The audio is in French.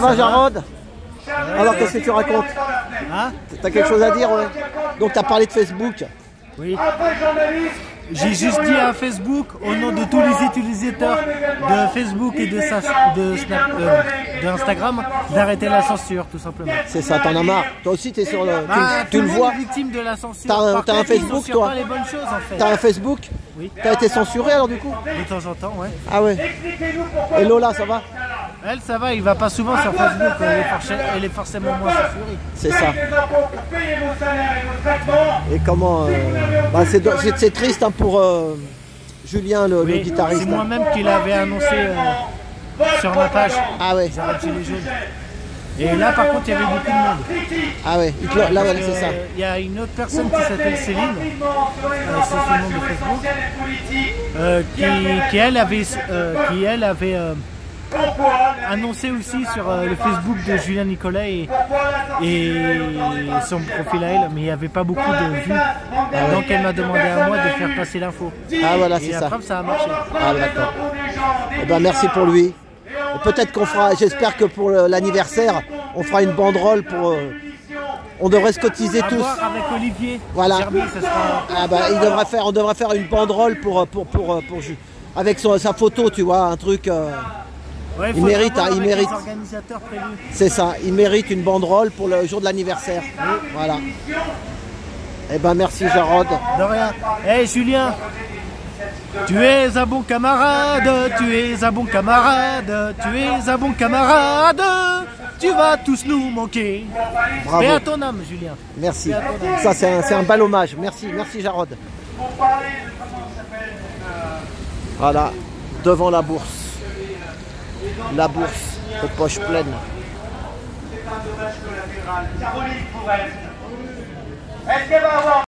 Ça va Jarod Alors qu'est-ce que tu racontes Hein T'as quelque chose à dire ouais Donc t'as parlé de Facebook Oui. J'ai juste dit à Facebook, au nom de tous les utilisateurs de Facebook et de, sa- de Snap- euh, d'Instagram, d'arrêter la censure, tout simplement. C'est ça, t'en as marre. Toi aussi t'es sur le... tu- Bah, tu, le vois victime de la censure. T'as un- Facebook, toi pas les bonnes choses, en fait. T'as un Facebook Oui, T'as été censuré alors du coup de temps en temps, ouais. Ah ouais Et Lola ça va Elle, ça va, il va pas souvent sur Facebook, elle est, forcé- elle est forcément moins censurée. C'est ça. Et comment euh, bah, c'est, triste hein, pour euh, Julien le, guitariste. c'est moi-même qui l'avais annoncé euh, sur ma page. Ah ouais, les jaunes. Et là, par contre, il y avait beaucoup de monde. ah ouais, l'a- là voilà, c'est ça. Euh, Il y a une autre personne qui s'appelle Céline, euh, c'est son nom de Facebook, euh, qui, qui, elle avait, euh, qui elle avait euh, annoncé aussi sur euh, le Facebook de Julien Nicolet et, et son profil à elle, mais il n'y avait pas beaucoup de vues. Donc elle m'a demandé à moi de faire passer l'info. Ah voilà, c'est ça. preuve, ça a marché. Ah d'accord. Eh ben merci pour lui. Peut-être qu'on fera, j'espère que pour l'anniversaire, on fera une banderole pour. euh, on devrait se cotiser À tous. voir avec Olivier. Voilà. Gerby, ça sera- Ah bah, il devrait faire, on devrait faire une banderole pour pour pour pour, pour avec son- sa photo, tu vois, un truc. euh, Ouais, Il mérite, hein, il mérite. c'est ça. Il mérite une banderole pour le jour de l'anniversaire. Voilà. Eh ben merci Jarod. De rien. Hé Julien, tu es un bon camarade, tu es un bon camarade, tu es un bon camarade, tu vas tous nous manquer. Bravo. Mais à ton âme, Julien. Merci. Ça c'est un, c'est un bel hommage. Merci, merci Jarod. Voilà, devant la bourse. La bourse aux poches pleines. Est-ce qu'elle va avoir